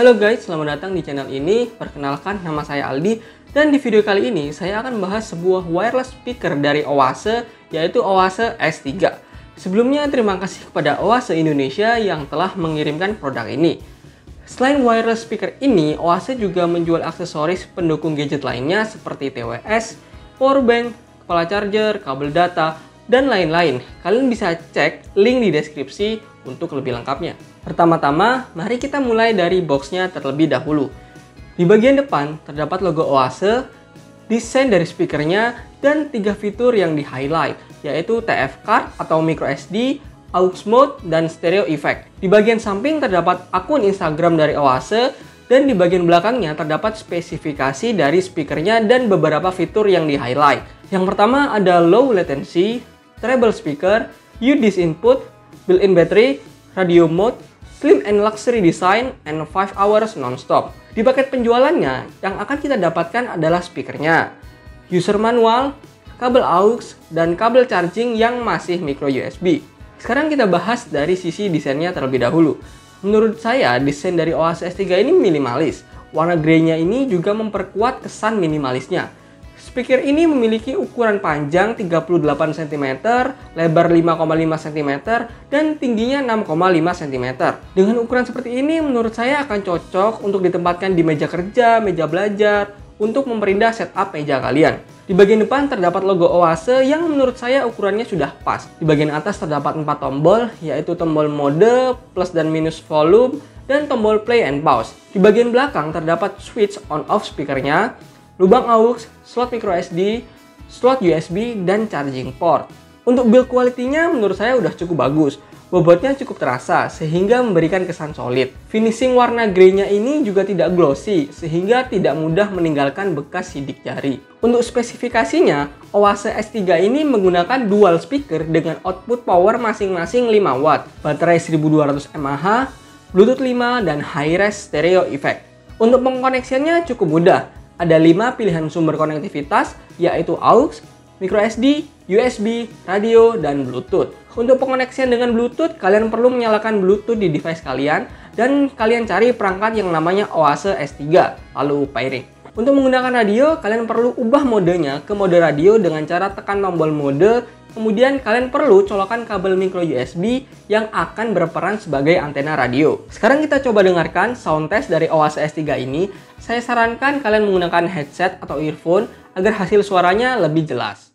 Halo guys, selamat datang di channel ini. Perkenalkan, nama saya Aldi. Dan di video kali ini, saya akan membahas sebuah wireless speaker dari Oase, yaitu Oase S3. Sebelumnya, terima kasih kepada Oase Indonesia yang telah mengirimkan produk ini. Selain wireless speaker ini, Oase juga menjual aksesoris pendukung gadget lainnya seperti TWS, powerbank, kepala charger, kabel data, dan lain-lain. Kalian bisa cek link di deskripsi untuk lebih lengkapnya. Pertama-tama, mari kita mulai dari boxnya terlebih dahulu. Di bagian depan terdapat logo Oase, desain dari speakernya, dan tiga fitur yang di highlight, yaitu TF card atau micro SD, aux mode, dan stereo effect. Di bagian samping terdapat akun Instagram dari Oase, dan di bagian belakangnya terdapat spesifikasi dari speakernya dan beberapa fitur yang di highlight. Yang pertama ada low latency, treble speaker, UDIS input, built-in battery, radio mode, slim and luxury design, and 5 hours non-stop. Di paket penjualannya, yang akan kita dapatkan adalah speakernya, user manual, kabel aux, dan kabel charging yang masih micro USB. Sekarang kita bahas dari sisi desainnya terlebih dahulu. Menurut saya, desain dari OAS S3 ini minimalis. Warna grey-nya ini juga memperkuat kesan minimalisnya. Speaker ini memiliki ukuran panjang 38 cm, lebar 5,5 cm, dan tingginya 6,5 cm. Dengan ukuran seperti ini, menurut saya akan cocok untuk ditempatkan di meja kerja, meja belajar, untuk memperindah setup meja kalian. Di bagian depan terdapat logo Oase yang menurut saya ukurannya sudah pas. Di bagian atas terdapat 4 tombol, yaitu tombol mode, plus dan minus volume, dan tombol play and pause. Di bagian belakang terdapat switch on off speakernya, lubang aux, slot micro SD, slot USB, dan charging port. Untuk build quality-nya menurut saya udah cukup bagus. Bobotnya cukup terasa sehingga memberikan kesan solid. Finishing warna grey-nya ini juga tidak glossy sehingga tidak mudah meninggalkan bekas sidik jari. Untuk spesifikasinya, Oase S3 ini menggunakan dual speaker dengan output power masing-masing 5 watt, baterai 1200 mAh, Bluetooth 5, dan high-res stereo effect. Untuk pengkoneksiannya cukup mudah, ada 5 pilihan sumber konektivitas yaitu AUX, microSD, USB, radio, dan Bluetooth. Untuk pengoneksian dengan Bluetooth, kalian perlu menyalakan Bluetooth di device kalian dan kalian cari perangkat yang namanya Oase S3, lalu pairing. Untuk menggunakan radio, kalian perlu ubah modenya ke mode radio dengan cara tekan tombol mode, kemudian kalian perlu colokan kabel micro USB yang akan berperan sebagai antena radio. Sekarang kita coba dengarkan sound test dari Oase S3 ini. Saya sarankan kalian menggunakan headset atau earphone agar hasil suaranya lebih jelas.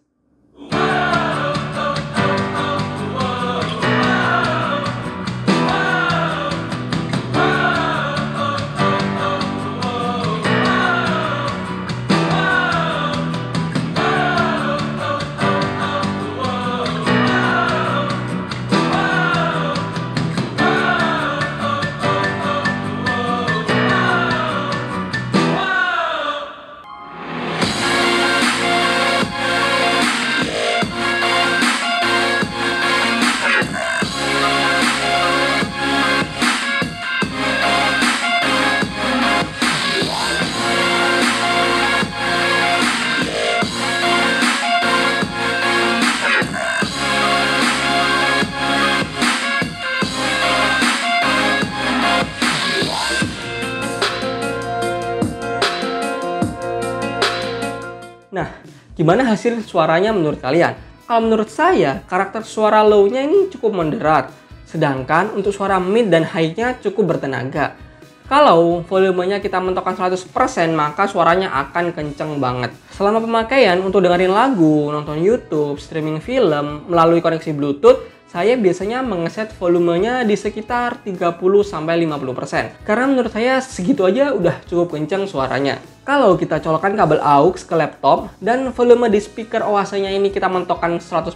Gimana hasil suaranya menurut kalian? Kalau menurut saya, karakter suara low-nya ini cukup moderat. Sedangkan untuk suara mid dan high-nya cukup bertenaga. Kalau volumenya kita mentokkan 100%, maka suaranya akan kenceng banget. Selama pemakaian untuk dengerin lagu, nonton YouTube, streaming film, melalui koneksi Bluetooth, saya biasanya mengeset volumenya di sekitar 30-50%. Karena menurut saya segitu aja udah cukup kenceng suaranya. Kalau kita colokan kabel AUX ke laptop dan volume di speaker Oase-nya ini kita mentokkan 100%,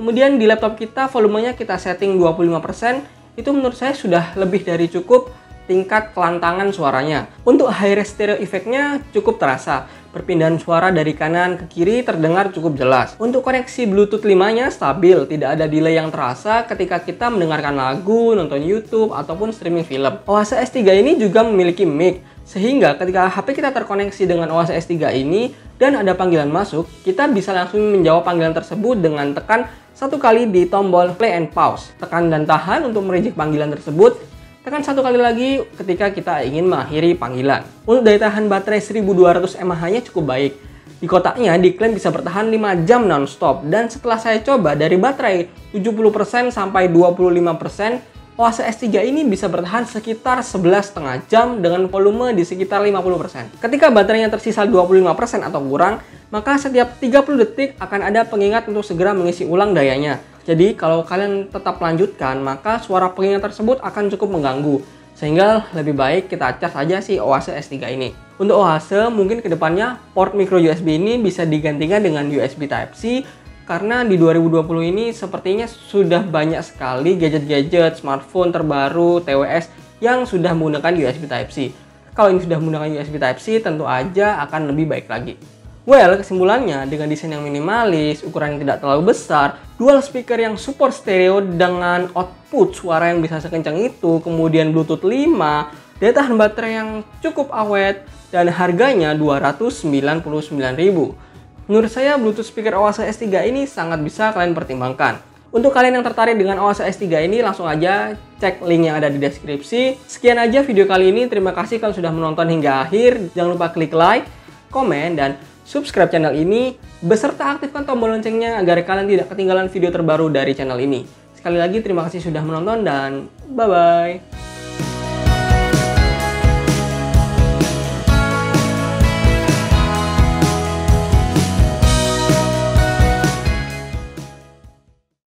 kemudian di laptop kita volumenya kita setting 25%, itu menurut saya sudah lebih dari cukup tingkat kelantangan suaranya. Untuk high-res stereo effect-nya cukup terasa. Perpindahan suara dari kanan ke kiri terdengar cukup jelas. Untuk koneksi Bluetooth 5-nya stabil, tidak ada delay yang terasa ketika kita mendengarkan lagu, nonton YouTube, ataupun streaming film. Oase S3 ini juga memiliki mic, sehingga ketika HP kita terkoneksi dengan Oase S3 ini dan ada panggilan masuk, kita bisa langsung menjawab panggilan tersebut dengan tekan satu kali di tombol play and pause. Tekan dan tahan untuk mereject panggilan tersebut Tekan satu kali lagi ketika kita ingin mengakhiri panggilan. Untuk daya tahan baterai 1200 mAh-nya cukup baik. Di kotaknya diklaim bisa bertahan 5 jam non-stop dan setelah saya coba dari baterai 70% sampai 25% Oase S3 ini bisa bertahan sekitar 11,5 jam dengan volume di sekitar 50%. Ketika baterainya tersisa 25% atau kurang, maka setiap 30 detik akan ada pengingat untuk segera mengisi ulang dayanya. Jadi kalau kalian tetap lanjutkan, maka suara pengingat tersebut akan cukup mengganggu. Sehingga lebih baik kita cas saja si Oase S3 ini. Untuk Oase, mungkin ke depannya port micro USB ini bisa digantikan dengan USB Type-C karena di 2020 ini sepertinya sudah banyak sekali gadget-gadget smartphone terbaru TWS yang sudah menggunakan USB Type-C. Kalau ini sudah menggunakan USB Type-C, tentu aja akan lebih baik lagi. Well, kesimpulannya dengan desain yang minimalis, ukuran yang tidak terlalu besar, dual speaker yang support stereo dengan output suara yang bisa sekencang itu, kemudian Bluetooth 5, daya tahan baterai yang cukup awet, dan harganya 299.000. Menurut saya Bluetooth speaker Oase S3 ini sangat bisa kalian pertimbangkan. Untuk kalian yang tertarik dengan Oase S3 ini langsung aja cek link yang ada di deskripsi. Sekian aja video kali ini. Terima kasih kalian sudah menonton hingga akhir. Jangan lupa klik like, komen, dan subscribe channel ini beserta aktifkan tombol loncengnya agar kalian tidak ketinggalan video terbaru dari channel ini. Sekali lagi terima kasih sudah menonton dan bye-bye.